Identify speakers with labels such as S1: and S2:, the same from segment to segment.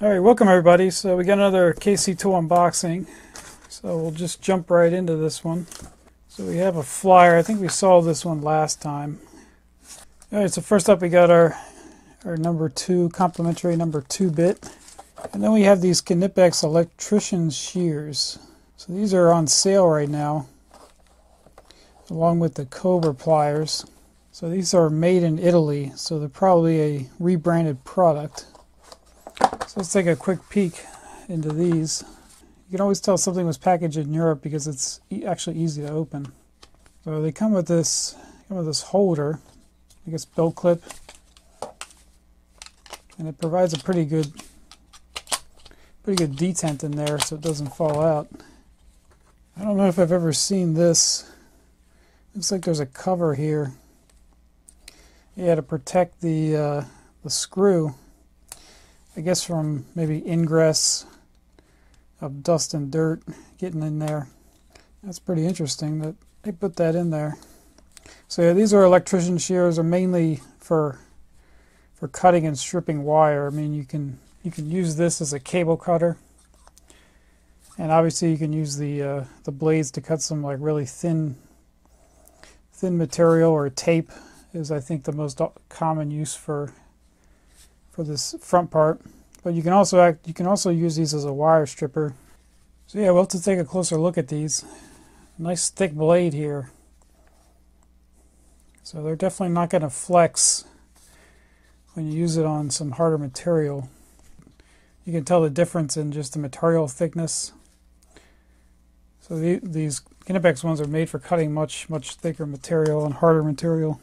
S1: All right, welcome everybody. So we got another KC Tool unboxing. So we'll just jump right into this one. So we have a flyer. I think we saw this one last time. All right, so first up we got our our number two complimentary number two bit, and then we have these Knipex electrician shears. So these are on sale right now, along with the Cobra pliers. So these are made in Italy, so they're probably a rebranded product. Let's take a quick peek into these. You can always tell something was packaged in Europe because it's e actually easy to open. So they come with this come with this holder, I guess belt clip, and it provides a pretty good pretty good detent in there so it doesn't fall out. I don't know if I've ever seen this. Looks like there's a cover here. Yeah, to protect the uh, the screw I guess from maybe ingress of dust and dirt getting in there. That's pretty interesting that they put that in there. So yeah, these are electrician shears are mainly for for cutting and stripping wire. I mean, you can you can use this as a cable cutter, and obviously you can use the uh, the blades to cut some like really thin thin material or tape is I think the most common use for for this front part. But you can also act, you can also use these as a wire stripper. So yeah, we'll have to take a closer look at these. Nice thick blade here. So they're definitely not going to flex when you use it on some harder material. You can tell the difference in just the material thickness. So the, these Knipex ones are made for cutting much, much thicker material and harder material.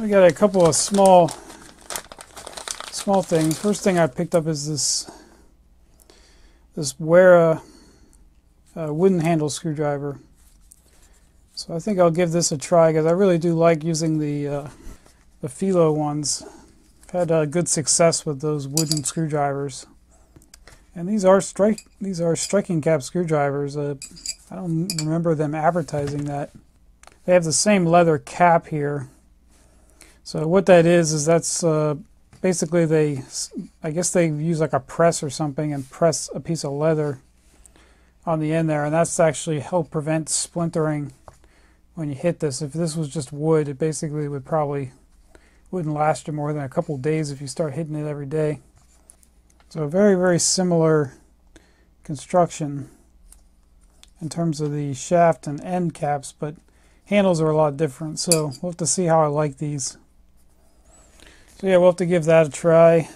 S1: We got a couple of small small things. First thing I picked up is this this Wera uh, wooden handle screwdriver. So I think I'll give this a try because I really do like using the uh, the Felo ones. I've had uh, good success with those wooden screwdrivers. And these are strike these are striking cap screwdrivers. Uh, I don't remember them advertising that. They have the same leather cap here. So what that is is that's uh, basically they, I guess they use like a press or something and press a piece of leather on the end there, and that's actually help prevent splintering when you hit this. If this was just wood, it basically would probably wouldn't last you more than a couple days if you start hitting it every day. So very, very similar construction in terms of the shaft and end caps, but handles are a lot different. So we'll have to see how I like these. So yeah, we'll have to give that a try.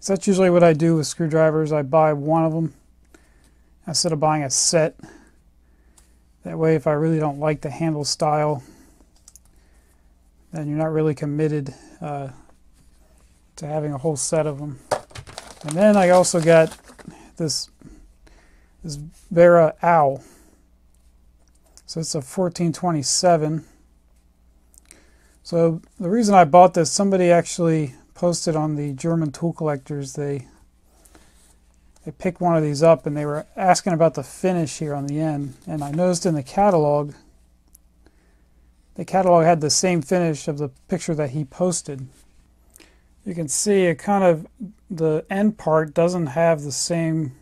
S1: So that's usually what I do with screwdrivers. I buy one of them instead of buying a set. That way, if I really don't like the handle style, then you're not really committed uh, to having a whole set of them. And then I also got this this Wera Awl. So it's a 1427. So the reason I bought this, somebody actually posted on the German tool collectors. They they picked one of these up and they were asking about the finish here on the end. And I noticed in the catalog, the catalog had the same finish of the picture that he posted. You can see it kind of the end part doesn't have the same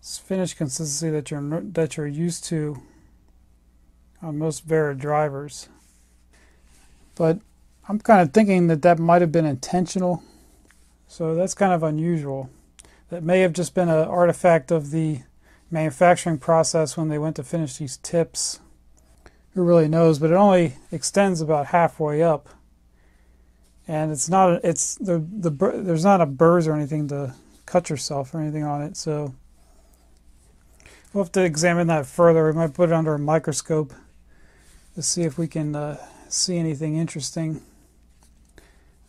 S1: finish consistency that you're that you're used to on most Wera drivers. But I'm kind of thinking that that might have been intentional. So that's kind of unusual. That may have just been an artifact of the manufacturing process when they went to finish these tips. Who really knows? But it only extends about halfway up, and it's not. It's the the there's not a burrs or anything to cut yourself or anything on it. So we'll have to examine that further. We might put it under a microscope Let's see if we can uh, see anything interesting.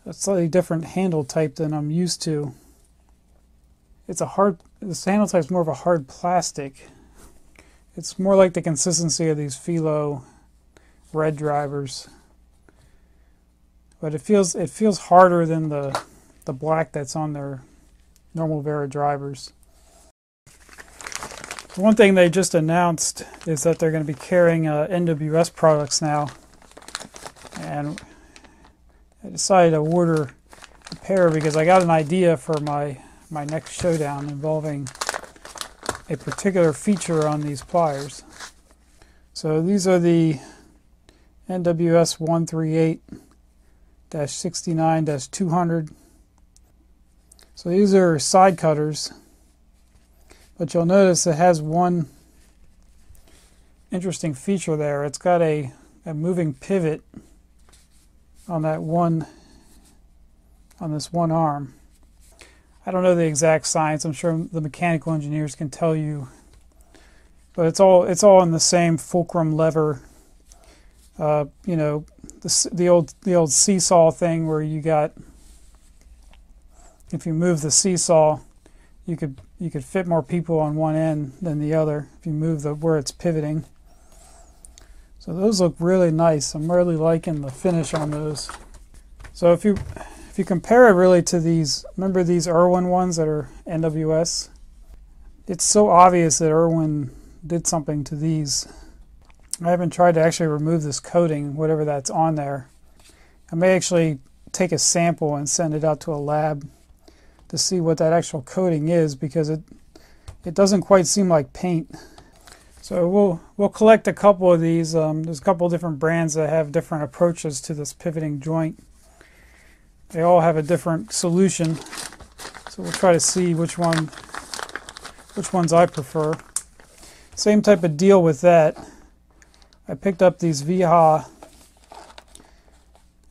S1: A slightly different handle type than I'm used to. It's a hard, this handle type is more of a hard plastic. It's more like the consistency of these Felo red drivers. But it feels it feels harder than the the black that's on their normal Wera drivers. One thing they just announced is that they're going to be carrying uh, NWS products now. And I decided to order a pair because I got an idea for my, my next showdown involving a particular feature on these pliers. So these are the NWS 138-69-200. So these are side cutters, but you'll notice it has one interesting feature there. It's got a, a moving pivot on that one on this one arm. I don't know the exact science. I'm sure the mechanical engineers can tell you, but it's all it's all in the same fulcrum lever. Uh, you know, the the old the old seesaw thing where you got if you move the seesaw, you could you could fit more people on one end than the other if you move the where it's pivoting. So those look really nice. I'm really liking the finish on those. So if you if you compare it really to these, remember these Irwin ones that are NWS? It's so obvious that Irwin did something to these. I haven't tried to actually remove this coating, whatever that's on there. I may actually take a sample and send it out to a lab to see what that actual coating is because it it doesn't quite seem like paint. So we'll we'll collect a couple of these. Um, there's a couple of different brands that have different approaches to this pivoting joint. They all have a different solution. So we'll try to see which one which ones I prefer. Same type of deal with that. I picked up these Wiha.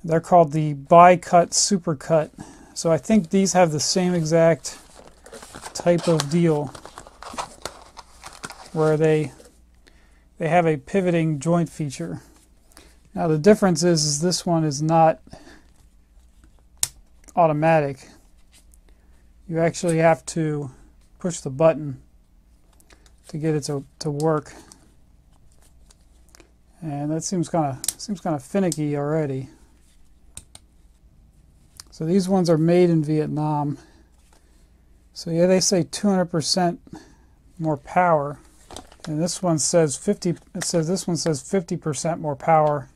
S1: They're called the BiCut Supercut. So I think these have the same exact type of deal where they they have a pivoting joint feature. Now the difference is, is this one is not automatic. You actually have to push the button to get it to, to work. And that seems kind of seems kind of finicky already. So these ones are made in Vietnam. So yeah, they say 200% more power. And this one says 50, it says this one says 50% more power.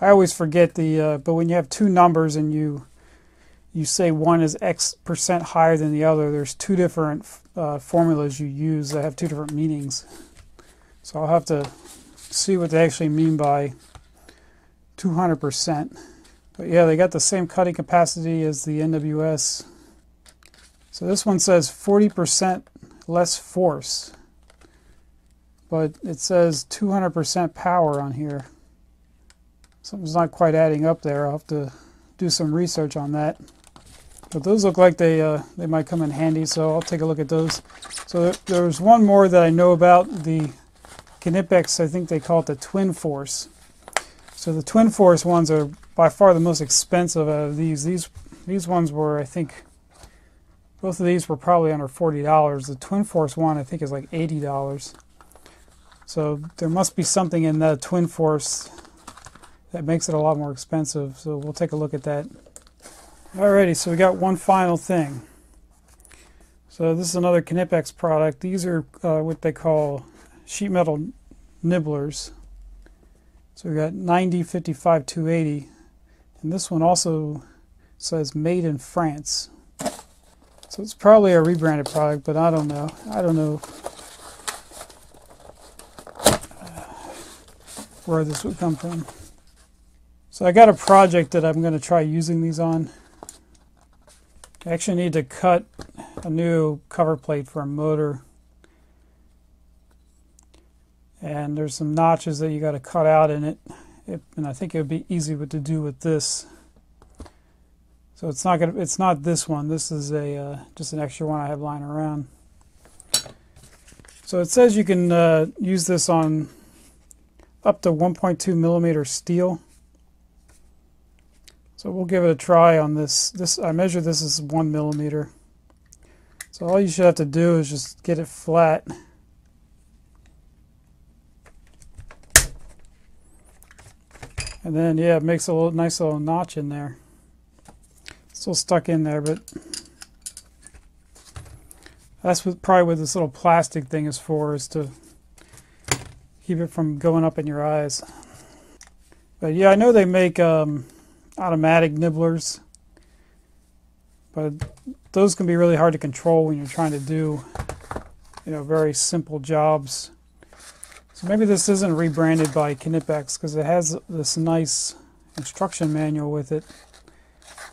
S1: I always forget the, uh, but when you have two numbers and you, you say one is X percent higher than the other, there's two different uh, formulas you use that have two different meanings. So I'll have to see what they actually mean by 200%. But yeah, they got the same cutting capacity as the NWS. So this one says 40% less force but it says 200% power on here. Something's not quite adding up there. I'll have to do some research on that. But those look like they uh, they might come in handy, so I'll take a look at those. So there's one more that I know about, the Knipex, I think they call it the Twin Force. So the Twin Force ones are by far the most expensive of these. These these ones were, I think, both of these were probably under $40. The Twin Force one, I think, is like $80. So there must be something in the Twin Force that makes it a lot more expensive. So we'll take a look at that. Alrighty, so we got one final thing. So this is another Knipex product. These are uh, what they call sheet metal nibblers. So we got 90, 55, 280. And this one also says made in France. So it's probably a rebranded product, but I don't know. I don't know uh, where this would come from. So I got a project that I'm going to try using these on. I actually need to cut a new cover plate for a motor. And there's some notches that you got to cut out in it. It. And I think it would be easy to do with this. So it's not gonna. It's not this one. This is a uh, just an extra one I have lying around. So it says you can uh, use this on up to 1.2 millimeter steel. So we'll give it a try on this. This I measure this is one millimeter. So all you should have to do is just get it flat. And then yeah, it makes a little nice little notch in there. Still stuck in there, but that's what, probably what this little plastic thing is for, is to keep it from going up in your eyes. But yeah, I know they make um, automatic nibblers. but those can be really hard to control when you're trying to do, you know, very simple jobs. So maybe this isn't rebranded by Knipex because it has this nice instruction manual with it,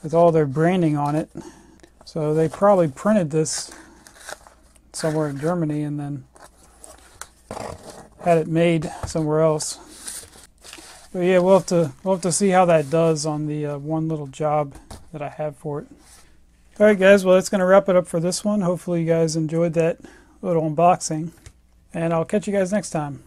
S1: with all their branding on it. So they probably printed this somewhere in Germany and then had it made somewhere else. But yeah, we'll have to we'll have to see how that does on the uh, one little job that I have for it. All right, guys. Well, that's going to wrap it up for this one. Hopefully, you guys enjoyed that little unboxing, and I'll catch you guys next time.